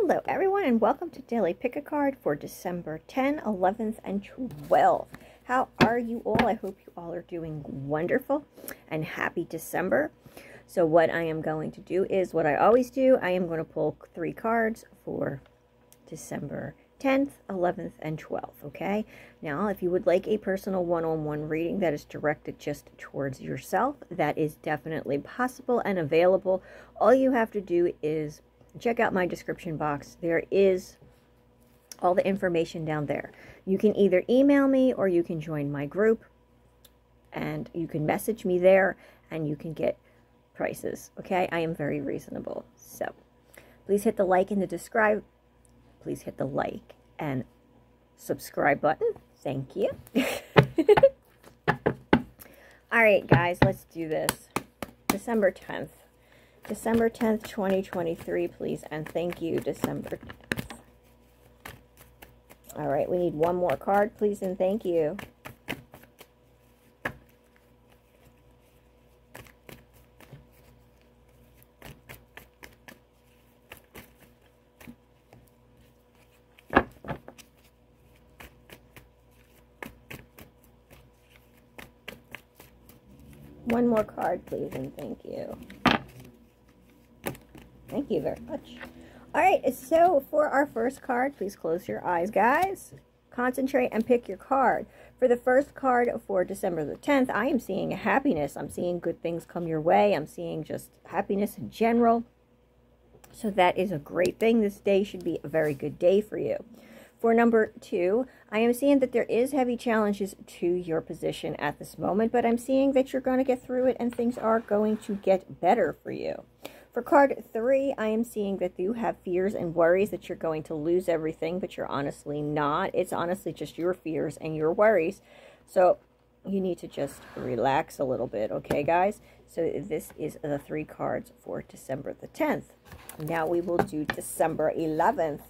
Hello, everyone, and welcome to Daily Pick a Card for December 10, 11th, and 12th. How are you all? I hope you all are doing wonderful and happy December. So, what I am going to do is what I always do I am going to pull three cards for December 10th, 11th, and 12th. Okay. Now, if you would like a personal one on one reading that is directed just towards yourself, that is definitely possible and available. All you have to do is check out my description box. There is all the information down there. You can either email me or you can join my group and you can message me there and you can get prices. Okay, I am very reasonable. So please hit the like and the describe. Please hit the like and subscribe button. Thank you. all right, guys, let's do this. December 10th. December 10th, 2023, please. And thank you, December 10th. All right, we need one more card, please, and thank you. One more card, please, and thank you. Thank you very much. All right, so for our first card, please close your eyes, guys. Concentrate and pick your card. For the first card for December the 10th, I am seeing happiness. I'm seeing good things come your way. I'm seeing just happiness in general. So that is a great thing. This day should be a very good day for you. For number two, I am seeing that there is heavy challenges to your position at this moment, but I'm seeing that you're going to get through it and things are going to get better for you. For card three, I am seeing that you have fears and worries that you're going to lose everything, but you're honestly not. It's honestly just your fears and your worries. So you need to just relax a little bit, okay, guys? So this is the three cards for December the 10th. Now we will do December 11th.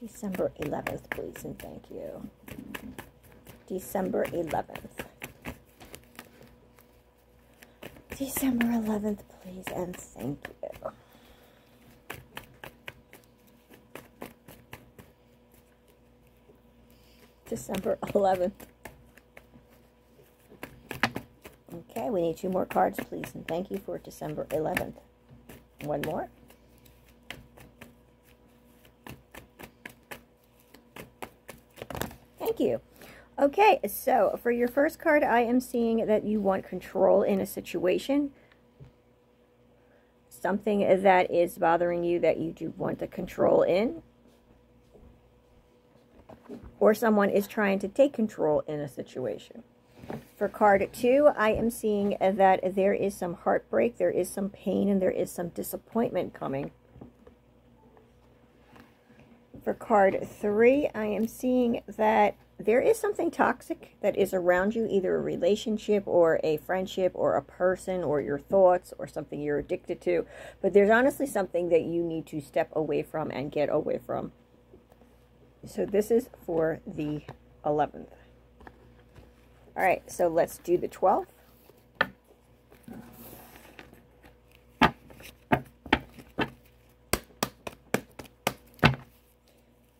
December 11th, please, and thank you. December 11th. December 11th, please, and thank you. December 11th. Okay, we need two more cards, please, and thank you for December 11th. One more. Thank you. Okay, so for your first card, I am seeing that you want control in a situation. Something that is bothering you that you do want the control in. Or someone is trying to take control in a situation. For card two, I am seeing that there is some heartbreak, there is some pain, and there is some disappointment coming. For card three, I am seeing that there is something toxic that is around you, either a relationship or a friendship or a person or your thoughts or something you're addicted to. But there's honestly something that you need to step away from and get away from. So this is for the 11th. All right, so let's do the 12th.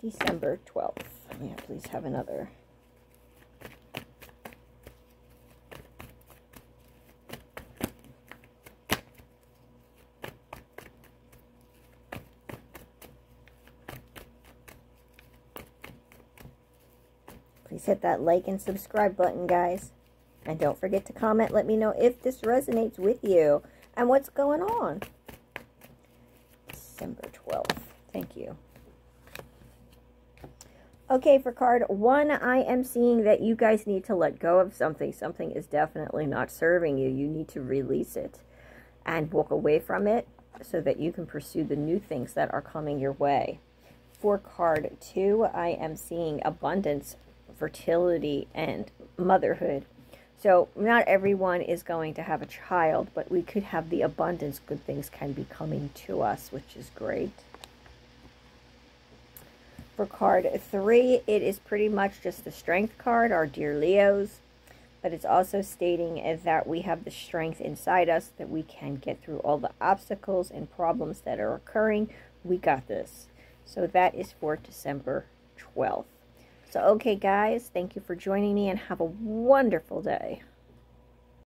December 12th. Please have another. Please hit that like and subscribe button, guys. And don't forget to comment. Let me know if this resonates with you and what's going on. December 12th. Thank you. Okay, for card one, I am seeing that you guys need to let go of something. Something is definitely not serving you. You need to release it and walk away from it so that you can pursue the new things that are coming your way. For card two, I am seeing abundance, fertility, and motherhood. So not everyone is going to have a child, but we could have the abundance. Good things can be coming to us, which is great. For card three, it is pretty much just the strength card, our dear Leos. but it's also stating that we have the strength inside us that we can get through all the obstacles and problems that are occurring. We got this. So that is for December 12th. So, okay, guys, thank you for joining me and have a wonderful day.